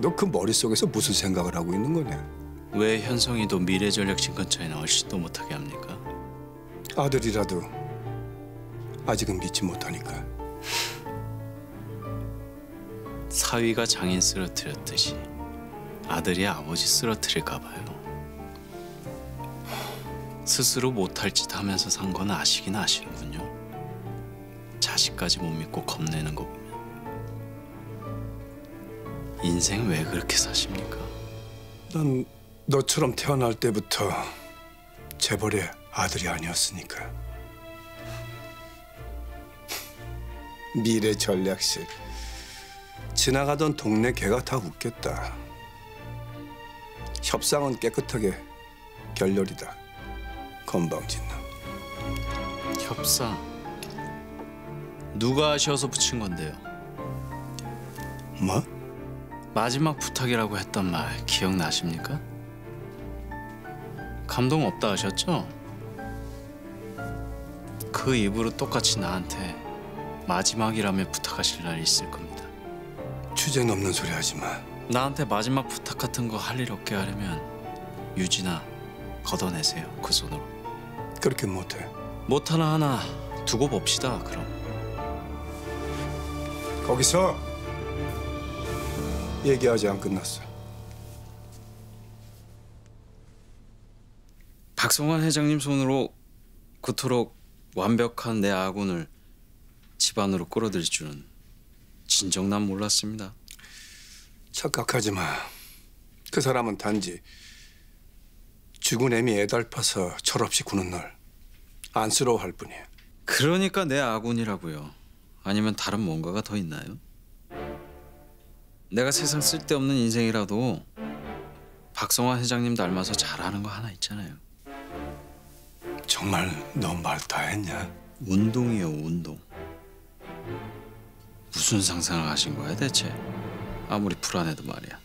너 그 머릿속에서 무슨 생각을 하고 있는 거냐? 왜 현성이도 미래 전략 진건차에는 얼씬도 못하게 합니까? 아들이라도 아직은 믿지 못하니까. 사위가 장인 쓰러뜨렸듯이 아들이 아버지 쓰러뜨릴까 봐요. 스스로 못할 짓 하면서 산 건 아시긴 아시는군요. 자식까지 못 믿고 겁내는 거 보면 인생 왜 그렇게 사십니까? 난 너처럼 태어날 때부터 재벌의 아들이 아니었으니까. 미래 전략실. 지나가던 동네 개가 다 웃겠다. 협상은 깨끗하게 결렬이다. 건방진 놈. 협상 누가 하셔서 붙인 건데요? 뭐? 마지막 부탁이라고 했던 말 기억나십니까? 감동 없다 하셨죠? 그 입으로 똑같이 나한테 마지막이라며 부탁하실 날이 있을 겁니다. 주제 넘는 소리 하지 마. 나한테 마지막 부탁 같은 거 할 일 없게 하려면 유진아 걷어내세요 그 손으로. 그렇게 못해. 못 하나 하나 두고 봅시다 그럼. 거기서 얘기하지 안 끝났어. 박성환 회장님 손으로 그토록 완벽한 내 아군을 집안으로 끌어들일 줄은 진정 난 몰랐습니다. 착각하지 마. 그 사람은 단지 죽은 애미 애달파서 철없이 구는 널 안쓰러워할 뿐이야. 그러니까 내 아군이라고요. 아니면 다른 뭔가가 더 있나요? 내가 세상 쓸데없는 인생이라도 박성환 회장님 닮아서 잘하는 거 하나 있잖아요. 정말 너 말 다 했냐? 운동이요 운동. 무슨 상상을 하신 거야 대체? 아무리 불안해도 말이야.